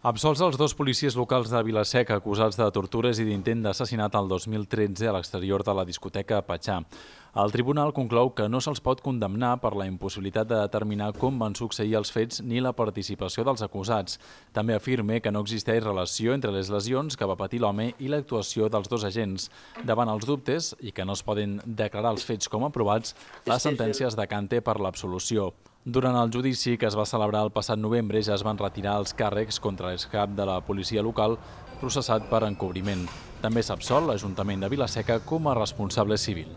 Absolts els dos policies locals de Vilaseca acusats de tortures i d'intent d'assassinat al 2013 a l'exterior de la discoteca Patxà. El tribunal conclou que no se'ls pot condemnar per la impossibilitat de determinar com van succeir els fets ni la participació dels acusats. També afirma que no existeix relació entre les lesions que va patir l'home i l'actuació dels dos agents. Davant els dubtes i que no es poden declarar els fets com aprovats, la sentència es decante per l'absolució. Durant el judici que es va celebrar el passat novembre ja es van retirar els càrrecs contra l'excap de la policia local processat per encobriment. També s'absol l'Ajuntament de Vilaseca com a responsable civil.